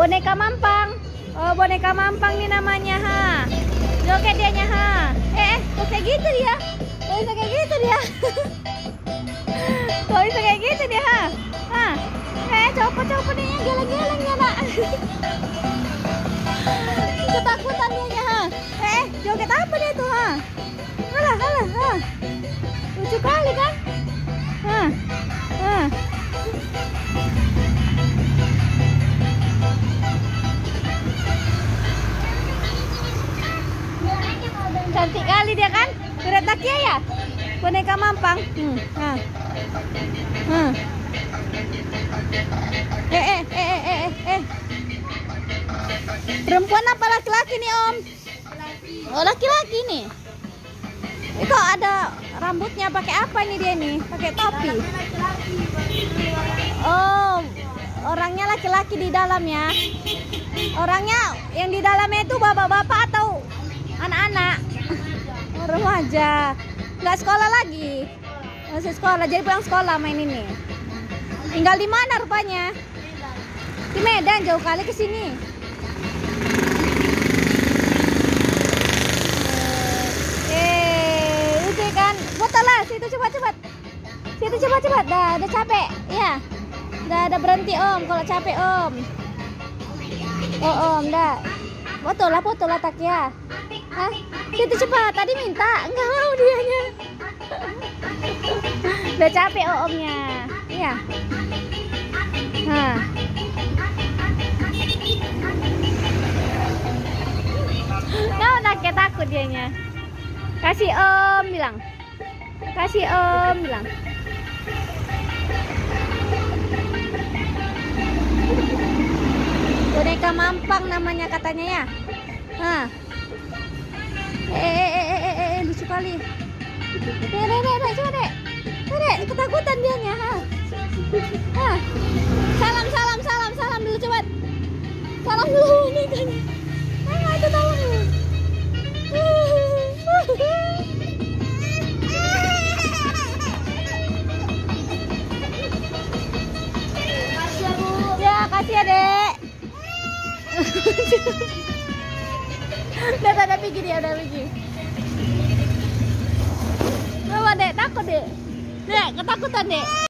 boneka mampang. Oh, boneka mampang nih namanya, ha. Joget dianya, ha. Eh, eh, kok kayak gitu dia? Kok bisa kayak gitu dia? kok bisa kayak gitu dia, ha? Ha. Eh, copot-copot dia geleng-geleng ya, nak. Ketakutan Cantik kali dia kan? Kereta Kia ya? Boneka mampang. Hmm. Ha. Ha. Eh, eh, eh, eh, eh, eh, eh. Perempuan apa laki-laki nih, Om? Oh, laki-laki nih. Eh, kok ada rambutnya pakai apa nih dia nih? Pakai topi. Oh, orangnya laki-laki di dalam ya. Orangnya yang di dalamnya itu bapak-bapak atau anak-anak? Remaja. Nggak sekolah lagi. Masih sekolah, jadi pulang sekolah main ini. Tinggal di mana rupanya? Di Medan, jauh kali ke sini. Eh, itu kan. Foto lah, situ cepat-cepat. Situ cepat-cepat. Dah, udah capek. Iya. Dah, ada berhenti Om kalau capek Om. Oh Om, dah. Foto lah, foto lah tak ya. Hah? Situ cepat. Tadi minta, enggak mau dianya. udah capek oh Omnya. Iya. Nah, anaknya takut dianya. Kasih Om bilang. Kasih Om bilang. Boneka mampang namanya katanya ya. Hah. Eh, eh, eh, eh, eh, eh, lucu kali. Dek, dek, dek, dek, coba dek. Coba dek, ketakutan dianya. Ha. Hah. Salam, salam, salam, salam dulu coba. Salam dulu bonekanya. Ah, itu tahu. Ya, kasih ya, Dek. udah, udah pergi dia, udah pergi. Bawa, Dek, takut, Dek. Dek, ketakutan, Dek.